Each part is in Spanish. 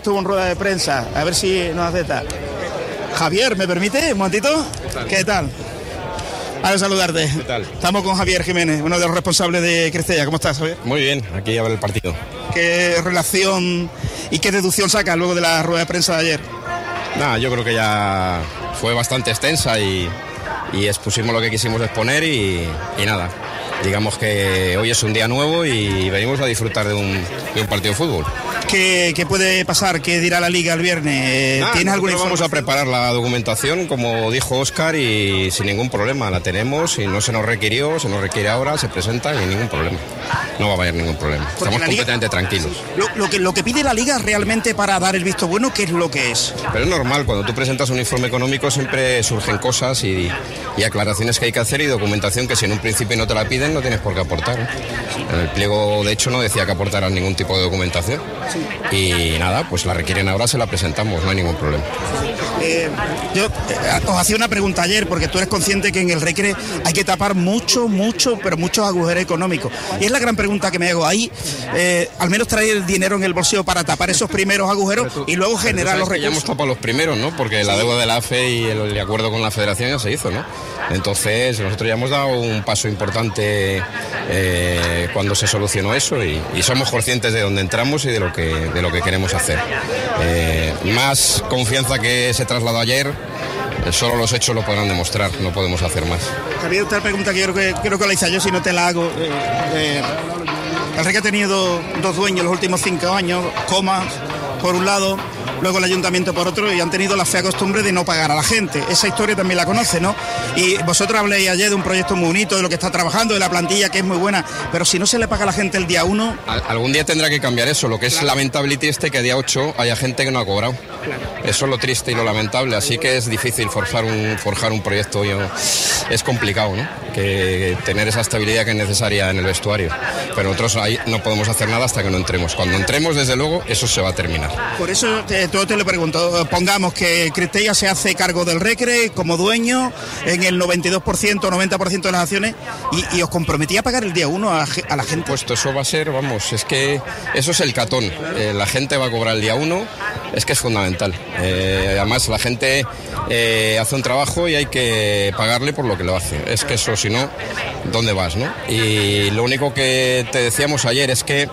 Estuvo en rueda de prensa, a ver si nos acepta. Javier, ¿me permite un momentito? ¿Qué tal? A ver, saludarte. ¿Qué tal? Estamos con Javier Jiménez, uno de los responsables de Crestella. ¿Cómo estás, Javier? Muy bien, aquí ya ver el partido. ¿Qué relación y qué deducción sacas luego de la rueda de prensa de ayer? Nada, yo creo que ya fue bastante extensa y, y expusimos lo que quisimos exponer y, y nada. Digamos que hoy es un día nuevo y venimos a disfrutar de un, de un partido de fútbol. ¿Qué, qué puede pasar? ¿Qué dirá la liga el viernes? Eh, ¿Tienes alguna vamos a preparar la documentación, como dijo Oscar, y sin ningún problema. La tenemos y no se nos requirió, se nos requiere ahora, se presenta y ningún problema. No va a haber ningún problema. Porque Estamos liga- completamente tranquilos. Lo, lo que, lo que pide la liga realmente para dar el visto bueno, ¿qué es lo que es? Pero es normal, cuando tú presentas un informe económico siempre surgen cosas y, y aclaraciones que hay que hacer y documentación que si en un principio no te la piden no tienes por qué aportar. En el pliego, de hecho, no decía que aportaran ningún tipo de documentación. Y nada, pues la requieren ahora, se la presentamos, no hay ningún problema. Eh, yo eh, os hacía una pregunta ayer, porque tú eres consciente que en el Recre hay que tapar mucho, mucho, pero muchos agujeros económicos. Y es la gran pregunta que me hago. Ahí, eh, al menos traer el dinero en el bolsillo para tapar esos primeros agujeros y luego generar los que Ya hemos recursos. tapado los primeros, ¿no? Porque la deuda de la AFE y el, el acuerdo con la federación ya se hizo, ¿no? Entonces, nosotros ya hemos dado un paso importante eh, cuando se solucionó eso y, somos conscientes de dónde entramos y de lo que, de lo que queremos hacer. Eh, más confianza que se trasladó ayer, eh, solo los hechos lo podrán demostrar, no podemos hacer más. Había otra pregunta que creo que, creo que la hice yo, si no te la hago. Eh, eh, el Recre ha tenido dos dueños los últimos cinco años, comas por un lado, luego el ayuntamiento por otro, y han tenido la fea costumbre de no pagar a la gente. Esa historia también la conoce, ¿no? Y vosotros habléis ayer de un proyecto muy bonito, de lo que está trabajando, de la plantilla que es muy buena, pero si no se le paga a la gente el día uno, Al- algún día tendrá que cambiar eso. Lo que es lamentable y triste que día 8 haya gente que no ha cobrado. Eso es lo triste y lo lamentable. Así que es difícil forjar un, forjar un proyecto. yo- es complicado, ¿no? Que tener esa estabilidad que es necesaria en el vestuario. Pero nosotros ahí no podemos hacer nada hasta que no entremos. Cuando entremos, desde luego, eso se va a terminar. Por eso te, todo te lo pregunto. Pongamos que Cristella se hace cargo del Recre como dueño en el 92%, 90% de las acciones y, y os comprometía a pagar el día uno a, la gente. Puesto eso va a ser, vamos, es que eso es el catón. Eh, la gente va a cobrar el día uno, es que es fundamental. Eh, además, la gente eh, hace un trabajo y hay que pagarle por lo que lo hace. Es que eso, si no, ¿dónde vas, no? Y lo único que te decíamos ayer es que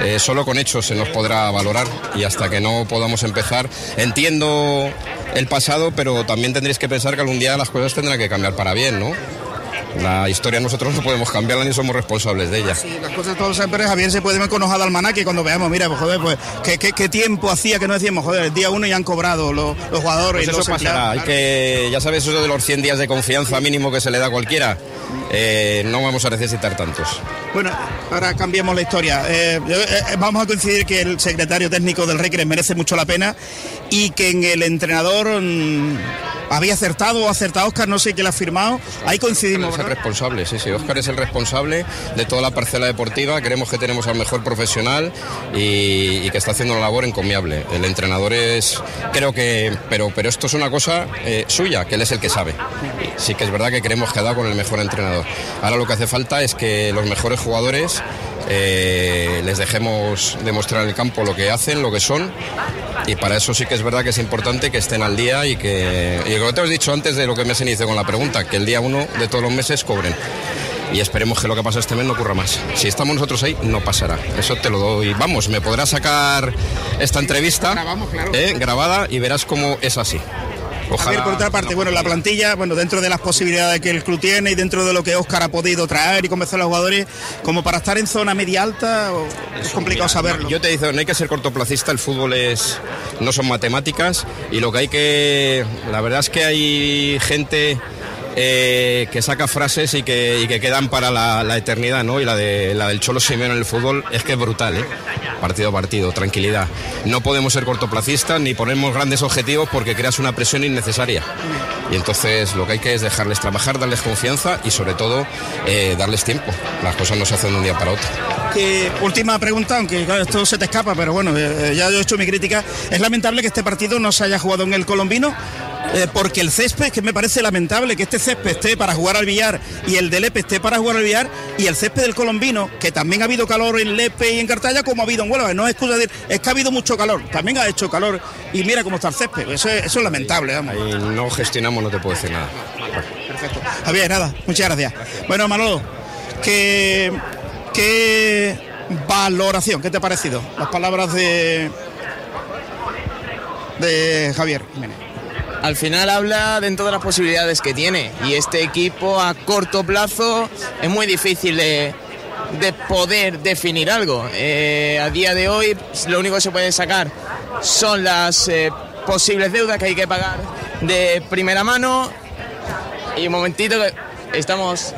eh, solo con hechos se nos podrá valorar y hasta que no podamos empezar. Entiendo el pasado, pero también tendréis que pensar que algún día las cosas tendrán que cambiar para bien, ¿no? La historia nosotros no podemos cambiarla ni somos responsables de ella. Sí, las cosas todos siempre, Javier, se puede ver con hoja de almanaque cuando veamos, mira, pues joder, pues ¿qué, qué, qué tiempo hacía que no decíamos, joder, el día uno ya han cobrado los, los jugadores Pues y eso los pasará. Hay que, ya sabes eso de los 100 días de confianza mínimo que se le da a cualquiera. Eh, no vamos a necesitar tantos. Bueno, ahora cambiamos la historia. Eh, eh, vamos a coincidir que el secretario técnico del Recre merece mucho la pena y que en el entrenador mm, había acertado o acertado Oscar, no sé quién lo ha firmado. Ahí coincidimos. Es el responsable, sí, sí. Oscar es el responsable de toda la parcela deportiva. Creemos que tenemos al mejor profesional y, y que está haciendo una labor encomiable. El entrenador es, creo que, pero, pero esto es una cosa eh, suya, que él es el que sabe. Sí que es verdad que creemos que ha dado con el mejor entrenador. Ahora lo que hace falta es que los mejores jugadores eh, les dejemos demostrar en el campo lo que hacen, lo que son. Y para eso sí que es verdad que es importante que estén al día y que, y que te has dicho antes de lo que me se inició con la pregunta, que el día uno de todos los meses cobren. Y esperemos que lo que pasa este mes no ocurra más. Si estamos nosotros ahí, no pasará. Eso te lo doy. Vamos, me podrás sacar esta entrevista eh, grabada y verás cómo es así. A ver, por otra parte, bueno, la plantilla, bueno, dentro de las posibilidades que el club tiene y dentro de lo que Oscar ha podido traer y convencer a los jugadores, como para estar en zona media alta, es complicado saberlo. Yo te digo, no hay que ser cortoplacista, el fútbol es no son matemáticas y lo que hay que la verdad es que hay gente eh, que saca frases y que, que quedan para la, eternidad, ¿no? Y la de la del Cholo Simeone en el fútbol es que es brutal, ¿eh? Partido a partido, tranquilidad. No podemos ser cortoplacistas ni ponemos grandes objetivos porque creas una presión innecesaria. Y entonces lo que hay que es dejarles trabajar, darles confianza y sobre todo eh, darles tiempo. Las cosas no se hacen de un día para otro. Última pregunta, aunque esto se te escapa, pero bueno, eh, ya yo he hecho mi crítica. ¿Es lamentable que este partido no se haya jugado en el colombino eh, porque el césped, que me parece lamentable que este césped esté para jugar al billar y el de Lepe esté para jugar al billar y el césped del colombino, que también ha habido calor en Lepe y en Cartaya como ha habido en Huelva, no es excusa de es que ha habido mucho calor, también ha hecho calor y mira cómo está el césped, eso es, eso es lamentable. Vamos. Ahí no gestionamos, no te puedo decir nada. Perfecto. Javier, nada, muchas gracias. Bueno, Manolo, ¿qué, qué valoración, qué te ha parecido? Las palabras de, de Javier Jiménez al final habla de todas las posibilidades que tiene y este equipo a corto plazo es muy difícil de, de poder definir algo. Eh, a día de hoy lo único que se puede sacar son las eh, posibles deudas que hay que pagar de primera mano y un momentito estamos